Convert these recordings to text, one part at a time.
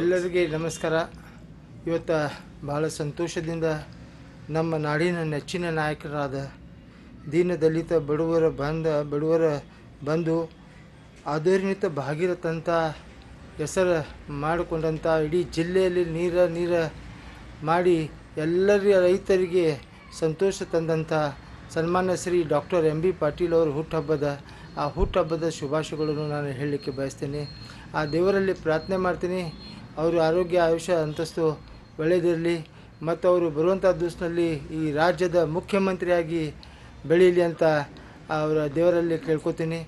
ಎಲ್ಲರಿಗೆ ನಮಸ್ಕಾರ. ಇವತ್ತು ಭಾಳ ಸಂತೋಷದಿಂದ ನಮ್ಮ ನಾಡಿನ ನೆಚ್ಚಿನ ನಾಯಕರಾದ ದೀನ ದಲಿತ ಬಡವರ ಬಂದ, ಬಡವರ ಬಂದು ಆದರಣಿತ ಭಾಗಿರತಂಥ ಹೆಸರು ಮಾಡಿಕೊಂಡಂಥ ಇಡೀ ಜಿಲ್ಲೆಯಲ್ಲಿ ನೀರ ನೀರ ಮಾಡಿ ಎಲ್ಲರ ರೈತರಿಗೆ ಸಂತೋಷ ತಂದಂಥ ಸನ್ಮಾನ್ಯ Shri doctor M B Patil ಅವರ ಹುಟ್ಟುಹಬ್ಬದ, ಆ ಹುಟ್ಟುಹಬ್ಬದ ಶುಭಾಶಯಗಳನ್ನು ನಾನು ಹೇಳಲಿಕ್ಕೆ ಬಯಸ್ತೇನೆ. ಆ ದೇವರಲ್ಲಿ ಪ್ರಾರ್ಥನೆ ಮಾಡ್ತೀನಿ. ಅವರು ಆರೋಗ್ಯ ಆಯುಷ್ಯ ಅಂತಸ್ತು ಒಳ್ಳೆಯದಿರಲಿ ಮತ್ತು ಅವರು ಬರುವಂಥ ದಿವಸದಲ್ಲಿ ಈ ರಾಜ್ಯದ ಮುಖ್ಯಮಂತ್ರಿಯಾಗಿ ಬೆಳೀಲಿ ಅಂತ ಅವರ ದೇವರಲ್ಲಿ ಕೇಳ್ಕೊತೀನಿ.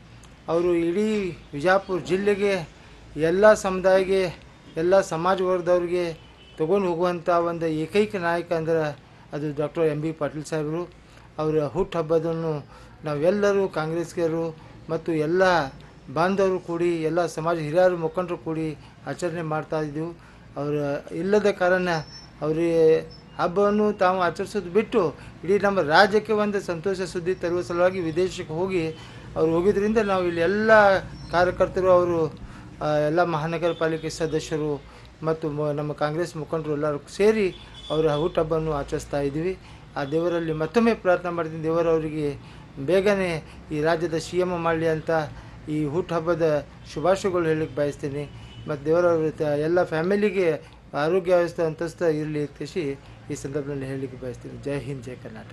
ಅವರು ಇಡೀ ವಿಜಾಪುರ ಜಿಲ್ಲೆಗೆ, ಎಲ್ಲ ಸಮುದಾಯಕ್ಕೆ, ಎಲ್ಲ ಸಮಾಜ ವರ್ಗದವ್ರಿಗೆ ತೊಗೊಂಡು ಹೋಗುವಂಥ ಒಂದು ಏಕೈಕ ನಾಯಕ ಅಂದ್ರೆ ಅದು ಡಾಕ್ಟರ್ ಎಂ ಬಿ ಪಾಟೀಲ್ ಸಾಹೇಬರು. ಅವರ ಹುಟ್ಟುಹಬ್ಬದನ್ನು ನಾವೆಲ್ಲರೂ ಕಾಂಗ್ರೆಸ್ಗರು ಮತ್ತು ಎಲ್ಲ ಬಾಂಧವರು ಕೂಡಿ, ಎಲ್ಲ ಸಮಾಜ ಹಿರಿಯರು ಮುಖಂಡರು ಕೂಡಿ ಆಚರಣೆ ಮಾಡ್ತಾ ಇದ್ದೆವು ಅವರ ಇಲ್ಲದ ಕಾರಣ ಅವರಿಗೆ ಹಬ್ಬವನ್ನು ತಾವು ಆಚರಿಸೋದು ಬಿಟ್ಟು ಇಡೀ ನಮ್ಮ ರಾಜ್ಯಕ್ಕೆ ಒಂದು ಸಂತೋಷ ಸುದ್ದಿ ತರುವ ಸಲುವಾಗಿ ವಿದೇಶಕ್ಕೆ ಹೋಗಿ ಅವರು ಹೋಗಿದ್ದರಿಂದ ನಾವು ಇಲ್ಲಿ ಎಲ್ಲ ಕಾರ್ಯಕರ್ತರು, ಅವರು ಎಲ್ಲ ಮಹಾನಗರ ಪಾಲಿಕೆ ಸದಸ್ಯರು ಮತ್ತು ನಮ್ಮ ಕಾಂಗ್ರೆಸ್ ಮುಖಂಡರು ಎಲ್ಲರೂ ಸೇರಿ ಅವರ ಹುಟ್ಟುಹಬ್ಬವನ್ನು ಆಚರಿಸ್ತಾ ಇದ್ದೀವಿ ಆ ದೇವರಲ್ಲಿ ಮತ್ತೊಮ್ಮೆ ಪ್ರಾರ್ಥನೆ ಮಾಡ್ತೀನಿ ದೇವರವರಿಗೆ ಬೇಗನೆ ಈ ರಾಜ್ಯದ ಸಿ ಎಂ ಮಾಡಲಿ ಅಂತ ಈ ಹುಟ್ಟುಹಬ್ಬದ ಶುಭಾಶಯಗಳು ಹೇಳಲಿಕ್ಕೆ ಬಯಸ್ತೀನಿ. ಮತ್ತು ದೇವರ ಎಲ್ಲ ಫ್ಯಾಮಿಲಿಗೆ ಆರೋಗ್ಯ ವ್ಯವಸ್ಥೆ ಅಂತಸ್ತ ಇರಲಿ ಅಂತ ಈ ಸಂದರ್ಭದಲ್ಲಿ ಹೇಳಲಿಕ್ಕೆ ಬಯಸ್ತೀನಿ. ಜೈ ಹಿಂದ್, ಜೈ ಕರ್ನಾಟಕ.